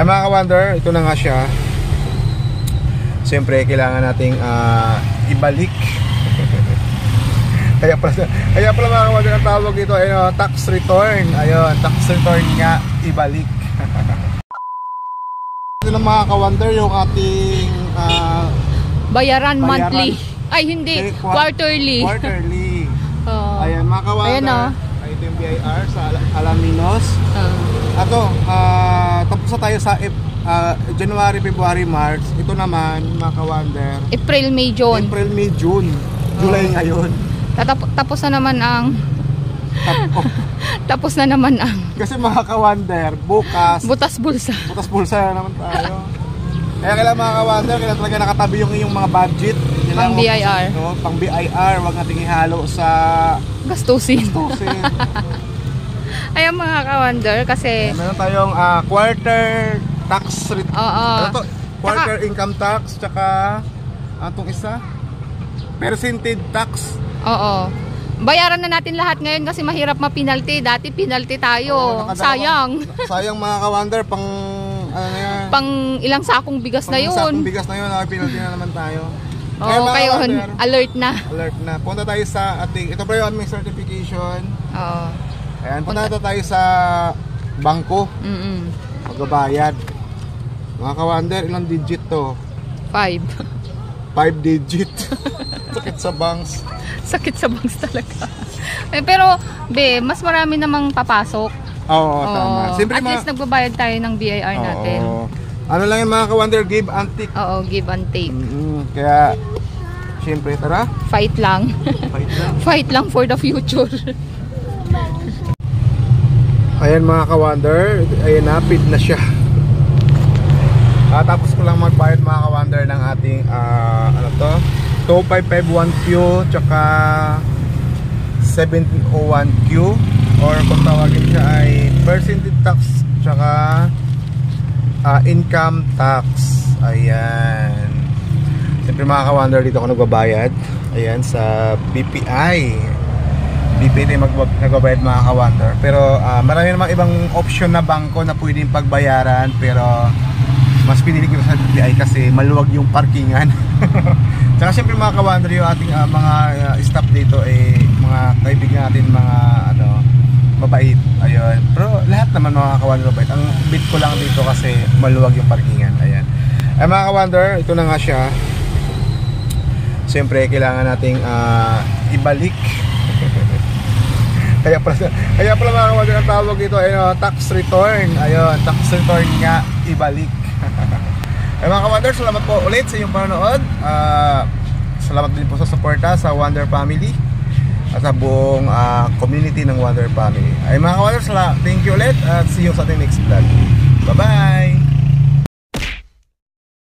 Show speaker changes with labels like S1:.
S1: Ay mga ka-wonder, ito na nga siya. Siyempre, kailangan nating ah, ibalik. kaya pala, kaya pala mga ka-wonder ang tawag dito ay ah, tax return. Ayun, tax return nga, ibalik. ito na mga ka-wonder yung ating ah,
S2: Bayaran,
S1: Bayaran.
S2: monthly. Ay, hindi.
S1: eh, qua-
S2: quarterly.
S1: Quarterly.
S2: Oo.
S1: Ayan mga ka-wonder.
S2: Ayan, oh.
S1: BIR sa Al- Alaminos.
S2: Ah.
S1: Ato, ah, tapos na tayo sa Ep- ah, January, February, March. Ito naman, mga ka-wonder.
S2: April, May, June.
S1: April, May, June. July
S2: Oh.
S1: ngayon.
S2: Tatap- tapos na naman ang
S1: Tap- oh,
S2: tapos na naman ang
S1: kasi mga ka-wonder, bukas,
S2: butas bulsa.
S1: butas bulsa na naman tayo. Kaya kailangan mga ka-wonder, kailangan talaga nakatabi yung iyong mga budget. Kailangan
S2: Pang BIR.
S1: No, pang BIR, wag nating ihalo sa
S2: Gastusin.
S1: tusin.
S2: Ayan mga ka-wonder kasi
S1: Meron tayong ah, quarter tax return.
S2: oo.
S1: Ano to? Quarter income tax, tsaka atong isa, percentage tax.
S2: Oo. Bayaran na natin lahat ngayon kasi mahirap mapinalty. Dati pinalty
S1: Oo,
S2: tayo.
S1: nakadalawa-
S2: Sayang.
S1: Sayang mga ka-wonder, pang ano yan.
S2: Pang ilang sakong bigas na
S1: Pang sakong
S2: yun.
S1: bigas na yun, nakapinalty na naman tayo.
S2: Oo,
S1: mga
S2: kayo alert na.
S1: alert na. Punta tayo sa ating, ito pa yung aming certification.
S2: Oo.
S1: Ayan, punta na tayo sa bangko,
S2: Mm
S1: magbabayad. Mga ka-wonder, ilang digit to?
S2: Five.
S1: 5 digit. Sakit sa banks.
S2: Sakit sa bangs talaga. Eh, pero, be, mas marami namang papasok.
S1: Oo, tama.
S2: Oo.
S1: Siyempre,
S2: At
S1: mga-
S2: least nagbabayad tayo ng BIR natin.
S1: Oo. Ano lang yung mga ka-wonder, give and take.
S2: Oo, give and take.
S1: Mm, kaya, siyempre, tara.
S2: Fight lang.
S1: Fight lang.
S2: Fight lang for the future.
S1: Ayan mga ka-wonder, ayan na, paid na siya. Ah, tapos ko lang magbayad mga ka-wonder ng ating, ah, ano to, 2551Q, tsaka 1701Q, or kung tawagin siya ay percentage tax, tsaka ah, income tax. Ayan. Siyempre mga ka-wonder, dito ako nagbabayad. Ayan, sa BPI. BPI mag nagbabayad mga ka-wonder. Pero ah, marami namang ibang option na bangko na pwedeng pagbayaran. Pero mas pinili ko sa BPI kasi maluwag yung parkingan. Tsaka siyempre mga ka-wonder, yung ating ah, mga ah, staff dito eh mga kaibigan natin mga ano mabait. Ayun. Pero lahat naman mga ka-wonder mabait. Ang bit ko lang dito kasi maluwag yung parkingan. Ayan. Ay mga ka-wonder, ito na nga siya. Siyempre kailangan nating ah, ibalik kaya pala, kaya pala mga kawagan ang tawag dito ay ano, tax return. Ayun, tax return nga ibalik. ay mga kawander, salamat po ulit sa inyong panonood. Ah, salamat din po sa suporta sa Wonder Family at sa buong ah, community ng Wonder Family. Ay mga sala, thank you ulit at see you sa ating next vlog. Bye-bye!